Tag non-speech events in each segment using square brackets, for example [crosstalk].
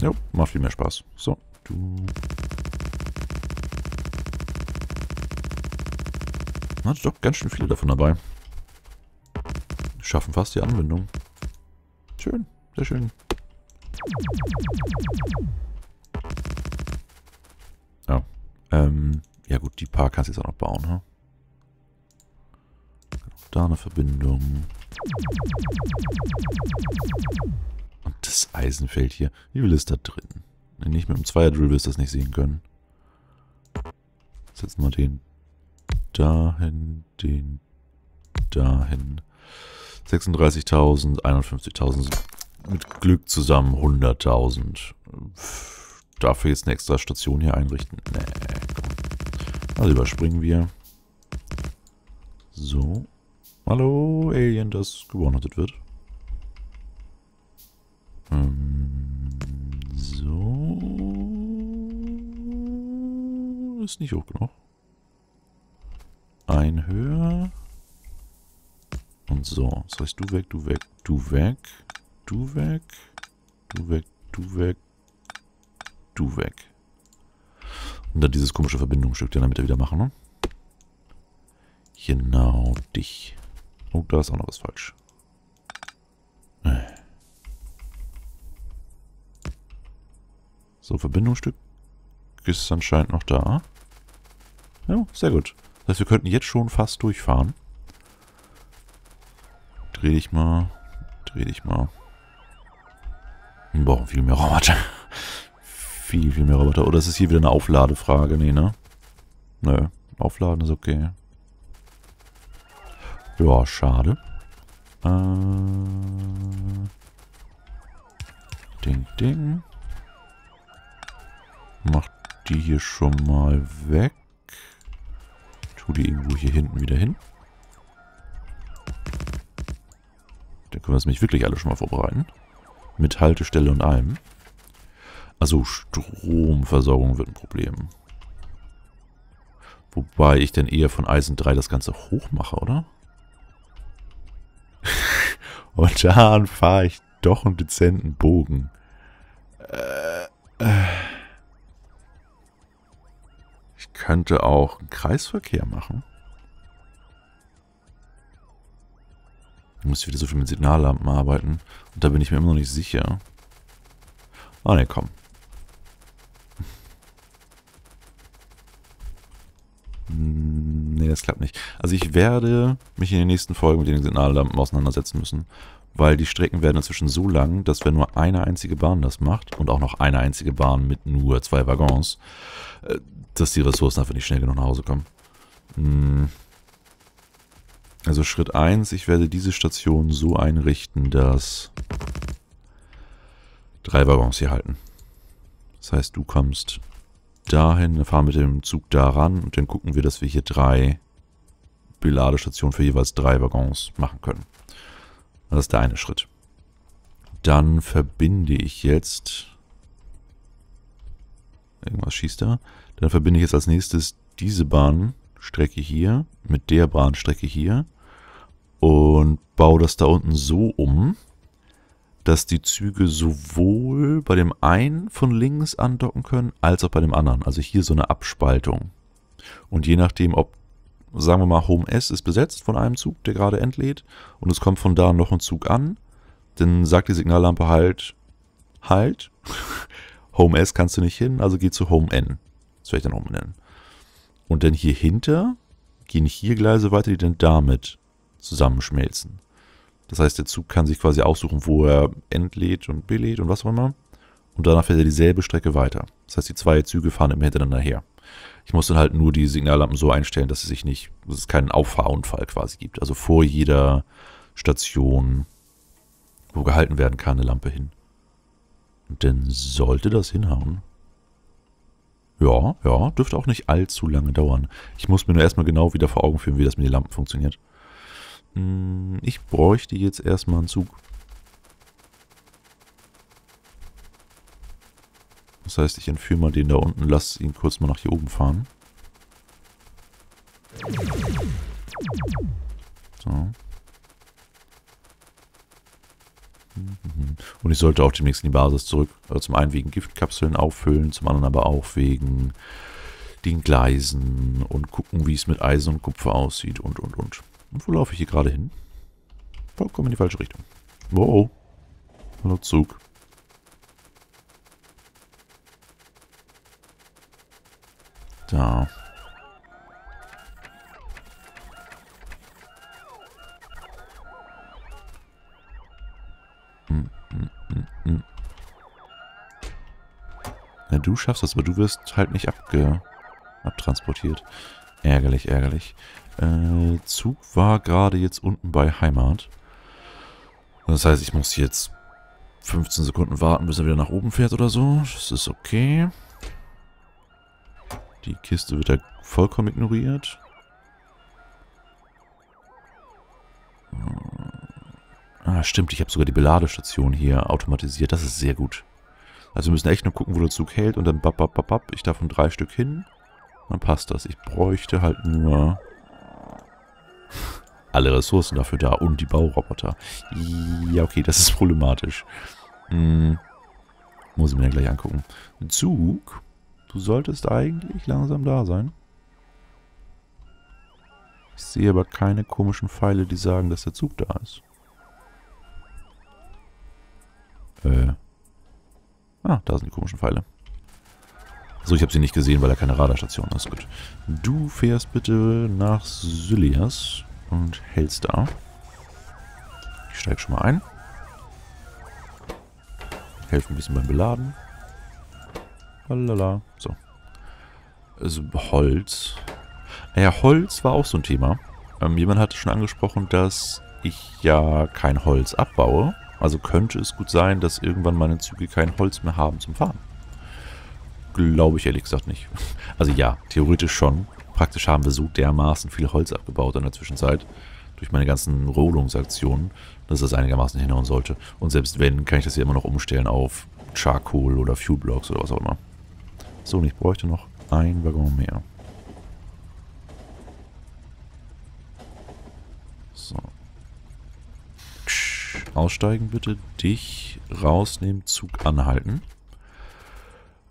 Jo, macht viel mehr Spaß. So, du... Hat doch ganz schön viele davon dabei. Schaffen fast die Anwendung. Schön, sehr schön. Ja. Ähm, ja gut, die paar kannst du jetzt auch noch bauen, ha? Da eine Verbindung. Das Eisenfeld hier. Wie viel ist da drin? Nicht mit dem Zweier-Drill wirst du das nicht sehen können. Setzen wir den dahin, den dahin. 36.000, 51.000 mit Glück zusammen 100.000. Dafür jetzt eine extra Station hier einrichten? Nee, komm. Also überspringen wir. So. Hallo, Alien, das gewarnetet wird. Ist nicht hoch genug. Ein höher. Und so. Das heißt, du weg, du weg, du weg, du weg, du weg, du weg, du weg. Und dann dieses komische Verbindungsstück in der Mitte wieder machen, ne? Genau, dich. Oh, da ist auch noch was falsch. So, Verbindungsstück ist anscheinend noch da. Ja, sehr gut. Das heißt, wir könnten jetzt schon fast durchfahren. Dreh dich mal. Dreh dich mal. Wir brauchen viel mehr Roboter. [laughs] viel, viel mehr Roboter. Oder ist es hier wieder eine Aufladefrage? Nee, ne? Nö. Aufladen ist okay. Ja, schade. Äh, ding, ding. Die hier schon mal weg. Tu die irgendwo hier hinten wieder hin. Dann können wir es mich wirklich alle schon mal vorbereiten. Mit Haltestelle und allem. Also Stromversorgung wird ein Problem. Wobei ich dann eher von Eisen 3 das Ganze hoch mache, oder? [laughs] Und dann fahre ich doch einen dezenten Bogen. Könnte auch einen Kreisverkehr machen. Ich muss wieder so viel mit Signallampen arbeiten. Und da bin ich mir immer noch nicht sicher. Ah ne, komm. Nee, das klappt nicht. Also ich werde mich in den nächsten Folgen mit den Signallampen auseinandersetzen müssen, weil die Strecken werden inzwischen so lang, dass wenn nur eine einzige Bahn das macht und auch noch eine einzige Bahn mit nur zwei Waggons, äh, dass die Ressourcen einfach nicht schnell genug nach Hause kommen. Hm. Also Schritt 1, ich werde diese Station so einrichten, dass drei Waggons hier halten. Das heißt, du kommst dahin, fahren mit dem Zug da ran und dann gucken wir, dass wir hier drei Beladestationen für jeweils drei Waggons machen können. Das ist der eine Schritt. Dann verbinde ich jetzt... Irgendwas schießt da. Dann verbinde ich jetzt als nächstes diese Bahnstrecke hier mit der Bahnstrecke hier und baue das da unten so um, dass die Züge sowohl bei dem einen von links andocken können, als auch bei dem anderen. Also hier so eine Abspaltung. Und je nachdem, ob, sagen wir mal, Home S ist besetzt von einem Zug, der gerade entlädt, und es kommt von da noch ein Zug an, dann sagt die Signallampe halt, halt, [laughs] Home S kannst du nicht hin, also geh zu Home N. Das werde ich dann umbenennen. Und dann hier hinter gehen hier Gleise weiter, die dann damit zusammenschmelzen. Das heißt, der Zug kann sich quasi aussuchen, wo er entlädt und belädt und was auch immer. Und danach fährt er dieselbe Strecke weiter. Das heißt, die zwei Züge fahren immer hintereinander her. Ich muss dann halt nur die Signallampen so einstellen, dass es sich nicht, dass es keinen Auffahrunfall quasi gibt. Also vor jeder Station, wo gehalten werden kann, eine Lampe hin. Und dann sollte das hinhauen. Ja, ja, dürfte auch nicht allzu lange dauern. Ich muss mir nur erstmal genau wieder vor Augen führen, wie das mit den Lampen funktioniert. Hm, ich bräuchte jetzt erstmal einen Zug. Das heißt, ich entführe mal den da unten, lass ihn kurz mal nach hier oben fahren. So. Und Und ich sollte auch demnächst in die Basis zurück. Also zum einen wegen Giftkapseln auffüllen, zum anderen aber auch wegen den Gleisen und gucken, wie es mit Eisen und Kupfer aussieht und, und, und. Und wo laufe ich hier gerade hin? Vollkommen in die falsche Richtung. Wow. Hallo Zug. Da. Hm, du schaffst das, aber du wirst halt nicht abge abtransportiert. Ärgerlich, ärgerlich. Äh, Zug war gerade jetzt unten bei Heimat. Das heißt, ich muss jetzt 15 Sekunden warten, bis er wieder nach oben fährt oder so. Das ist okay. Die Kiste wird da vollkommen ignoriert. Ah, stimmt. Ich habe sogar die Beladestation hier automatisiert. Das ist sehr gut. Also wir müssen echt nur gucken, wo der Zug hält und dann bap, bap, bap, bap. Ich darf von drei Stück hin. Dann passt das. Ich bräuchte halt nur alle Ressourcen dafür da und die Bauroboter. Ja, okay, das ist problematisch. Hm. Muss ich mir gleich angucken. Zug? Du solltest eigentlich langsam da sein. Ich sehe aber keine komischen Pfeile, die sagen, dass der Zug da ist. Äh. Ah, da sind die komischen Pfeile. So, ich habe sie nicht gesehen, weil er keine Radarstation ist. Gut. Du fährst bitte nach Sylias und hältst da. Ich steige schon mal ein. Helfe ein bisschen beim Beladen. Lalala. So. Also Holz. Ja, Holz war auch so ein Thema. Ähm, jemand hatte schon angesprochen, dass ich ja kein Holz abbaue. Also könnte es gut sein, dass irgendwann meine Züge kein Holz mehr haben zum Fahren. Glaube ich ehrlich gesagt nicht. [laughs] Also ja, theoretisch schon. Praktisch haben wir so dermaßen viel Holz abgebaut in der Zwischenzeit. Durch meine ganzen Rodungsaktionen, dass das einigermaßen hinhauen sollte. Und selbst wenn, kann ich das hier immer noch umstellen auf Charcoal oder Fuel Blocks oder was auch immer. So, und ich bräuchte noch ein Waggon mehr. So. Aussteigen bitte. Dich rausnehmen, Zug anhalten.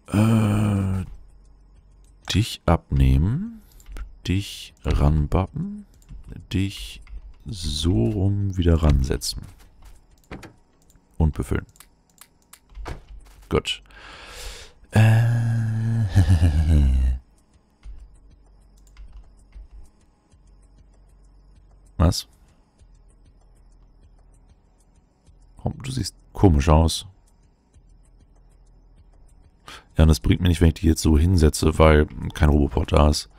Äh, dich abnehmen. Dich ranbappen. Dich so rum wieder ransetzen. Und befüllen. Gut. [laughs] Was? Du siehst komisch aus. Ja, und das bringt mir nicht, wenn ich die jetzt so hinsetze, weil kein Roboport da ist.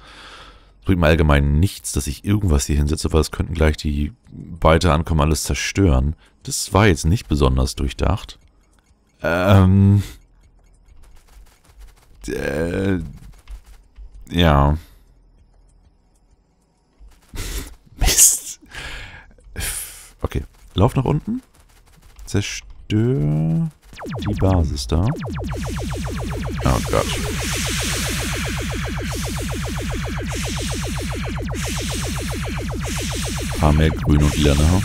Das bringt mir allgemein nichts, dass ich irgendwas hier hinsetze, weil es könnten gleich die weiter ankommen alles zerstören. Das war jetzt nicht besonders durchdacht. Ähm... Äh, ja. [laughs] Mist. Okay. Lauf nach unten. Zerstör die Basis da. Oh Gott. Paar mehr Grün und Lila, ne?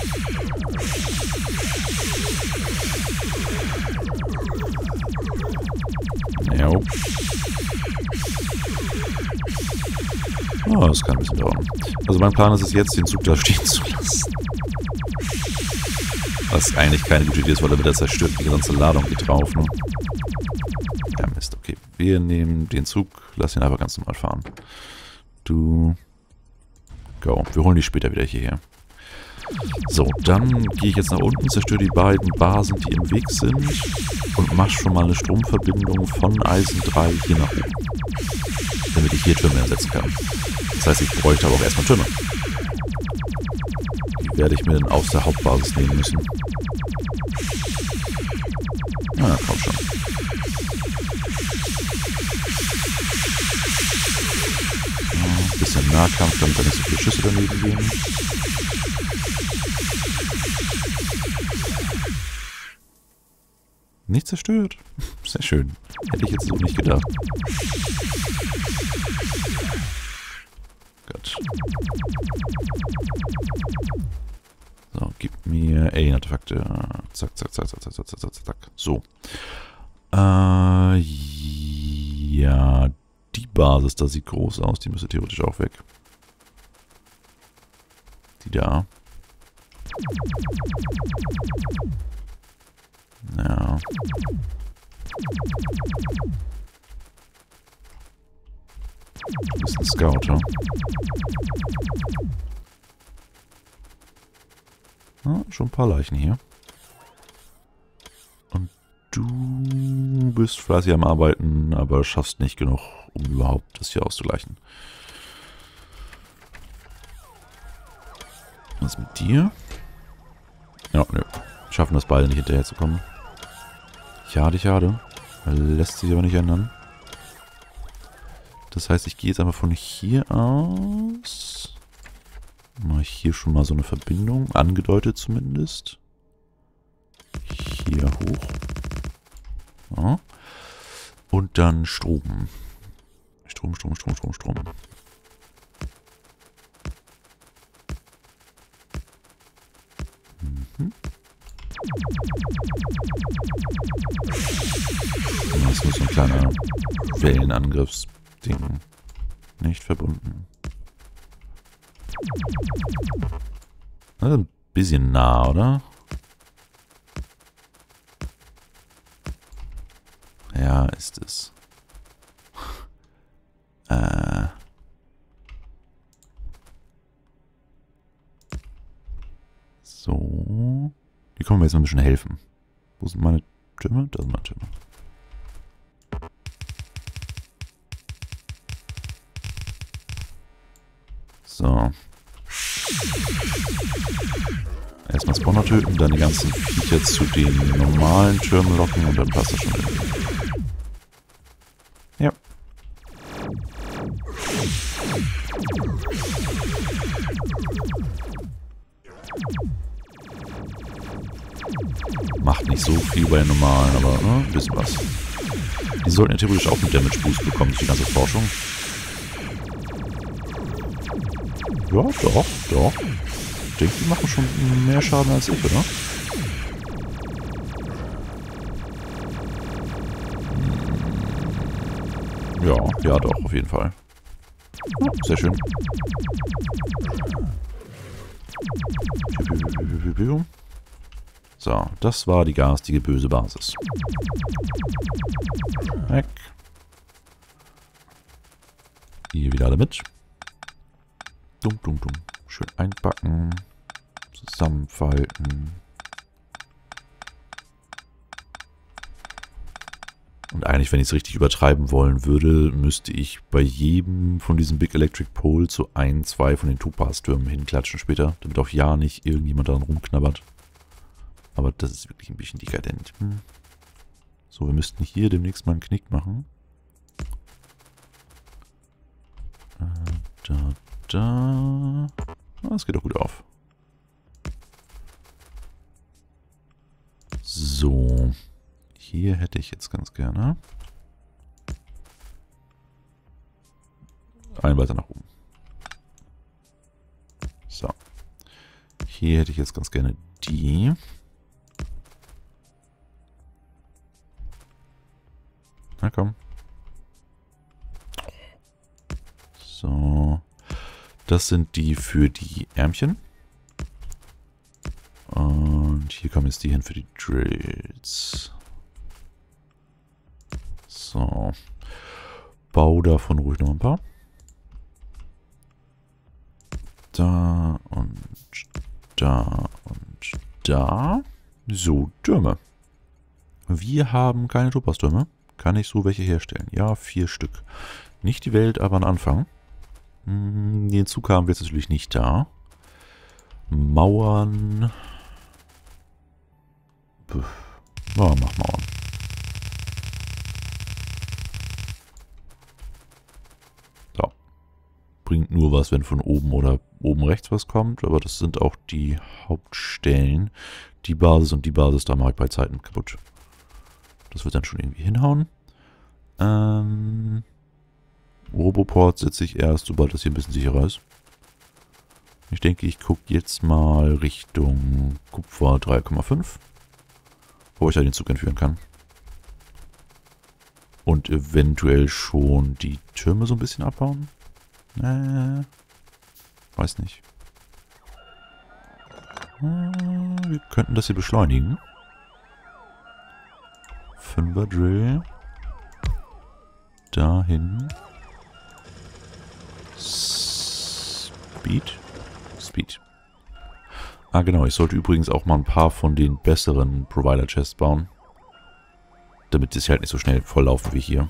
Ja. Oh, das kann ein bisschen dauern. Also mein Plan ist es jetzt, den Zug da stehen zu lassen. Was eigentlich keine gute Idee ist, weil er wieder zerstört. Die ganze Ladung geht drauf, ne? Ja, Mist. Okay, wir nehmen den Zug. Lass ihn einfach ganz normal fahren. Du... Go. Wir holen die später wieder hierher. So, dann gehe ich jetzt nach unten, zerstöre die beiden Basen, die im Weg sind und mache schon mal eine Stromverbindung von Eisen 3 hier nach oben. Damit ich hier Türme ersetzen kann. Das heißt, ich bräuchte aber auch erstmal Türme. Die werde ich mir dann aus der Hauptbasis nehmen müssen. Na, komm schon. ein bisschen Nahkampf, damit da nicht so viele Schüsse daneben gehen. Nicht zerstört. Sehr schön. Hätte ich jetzt so nicht gedacht. Gott. So, gib mir Alien-Artefakte. Zack, zack, zack, zack, zack, zack, zack, zack. So. Äh, ja, die Basis, da sieht groß aus. Die müsste theoretisch auch weg. Die da. Ja. Du bist ein Scouter. Ja, schon ein paar Leichen hier. Und du bist fleißig am Arbeiten, aber schaffst nicht genug, um überhaupt das hier auszugleichen. Was mit dir? Ja, nö. Schaffen das beide nicht hinterherzukommen. Schade, schade. Lässt sich aber nicht ändern. Das heißt, ich gehe jetzt einfach von hier aus. Mache ich hier schon mal so eine Verbindung, angedeutet zumindest. Hier hoch. Ja. Und dann Strom. Strom, Strom, Strom, Strom, Strom. Mhm. Das ist so ein kleiner Wellenangriffsding. Nicht verbunden. Das ist ein bisschen nah, oder? Ja, ist es. [laughs] äh. So. Die können mir jetzt mal ein bisschen helfen. Wo sind meine Türme? Da sind meine Türme. So. Erstmal Spawner töten, dann die ganzen Viecher zu den normalen Türmen locken und dann passt das schon. Ja. Macht nicht so viel bei den normalen, aber ne, ein bisschen was. Die sollten ja theoretisch auch einen Damage Boost bekommen durch die ganze Forschung. Ja, doch, doch. Ich denke, die machen schon mehr Schaden als ich, oder? Ja, ja doch, auf jeden Fall. sehr schön. So, das war die garstige böse Basis. Weg. Hier wieder alle mit. Dumm, dumm, dumm. Schön einpacken. Zusammenfalten. Und eigentlich, wenn ich es richtig übertreiben wollen würde, müsste ich bei jedem von diesen Big Electric Pole zu ein, zwei von den Topaz-Türmen hinklatschen später, damit auch ja nicht irgendjemand daran rumknabbert. Aber das ist wirklich ein bisschen dekadent. Hm. So, wir müssten hier demnächst mal einen Knick machen. Äh, da, da. Das geht doch gut auf. So. Hier hätte ich jetzt ganz gerne einen weiter nach oben. So. Hier hätte ich jetzt ganz gerne die. Na komm. So. Das sind die für die Ärmchen. Und hier kommen jetzt die hin für die Drills. So. Bau davon ruhig noch ein paar. Da und da und da. So, Türme. Wir haben keine Topaz-Türme. Kann ich so welche herstellen? Ja, vier Stück. Nicht die Welt, aber ein Anfang. Hm, den Zug haben wir jetzt natürlich nicht da. Mauern. Puh. Ja, mach Mauern. So. Bringt nur was, wenn von oben oder oben rechts was kommt, aber das sind auch die Hauptstellen. Die Basis und die Basis, da mache ich bei Zeiten kaputt. Das wird dann schon irgendwie hinhauen. Ähm, Roboport setze ich erst, sobald das hier ein bisschen sicherer ist. Ich denke, ich gucke jetzt mal Richtung Kupfer 3,5. Wo ich da den Zug entführen kann. Und eventuell schon die Türme so ein bisschen abbauen. Äh, weiß nicht. Äh, wir könnten das hier beschleunigen. Fünfer Drill. Dahin. Speed. Speed. Ah genau, ich sollte übrigens auch mal ein paar von den besseren Provider-Chests bauen. Damit sie halt nicht so schnell volllaufen wie hier.